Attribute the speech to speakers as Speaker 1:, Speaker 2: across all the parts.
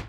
Speaker 1: you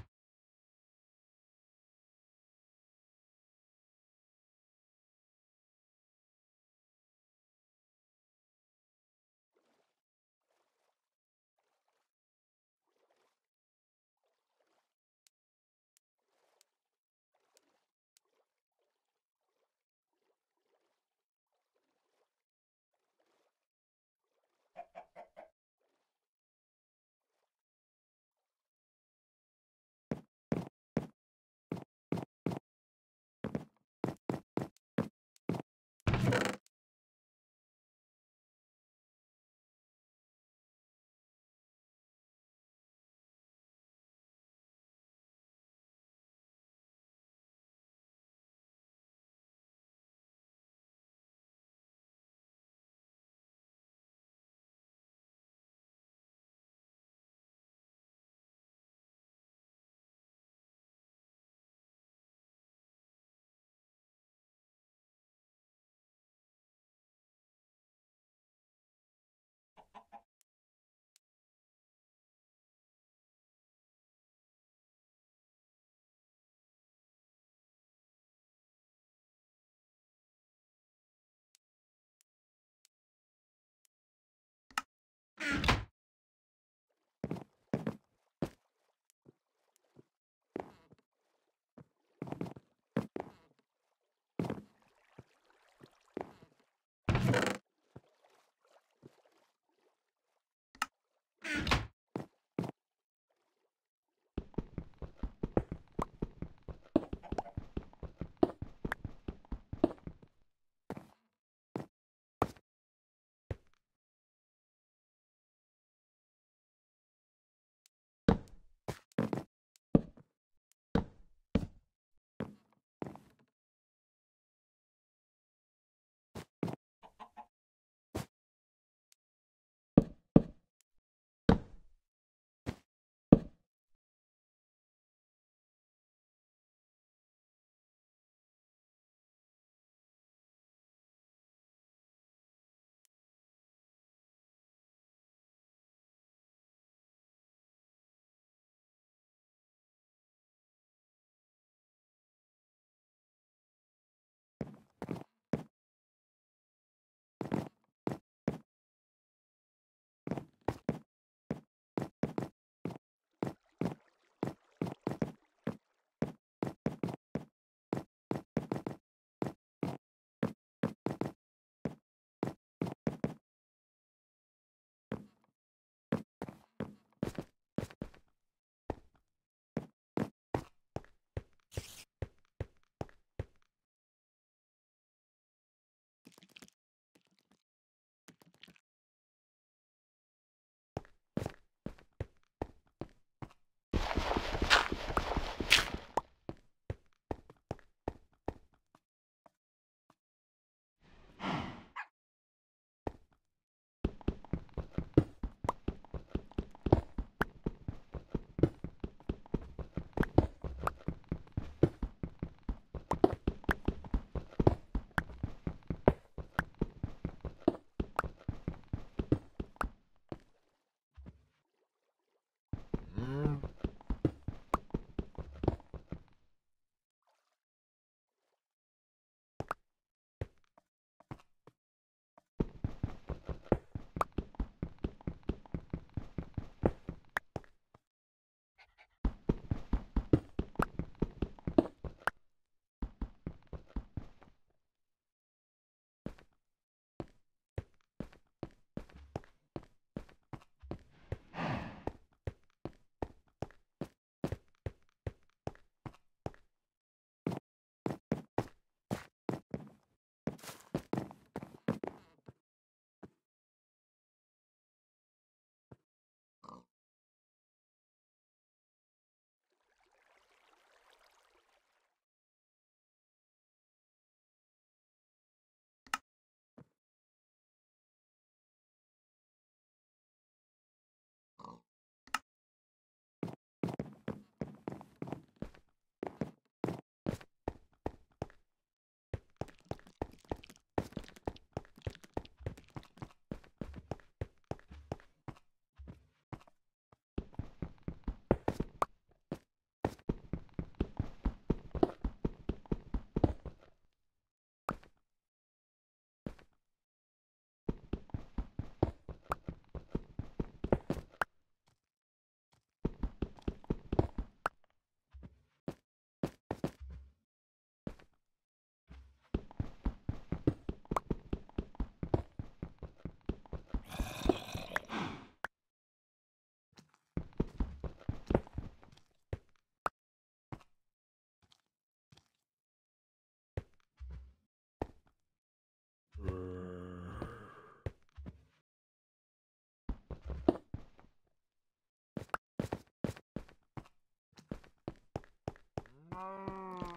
Speaker 1: Oh.